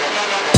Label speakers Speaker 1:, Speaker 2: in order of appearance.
Speaker 1: No, no, no.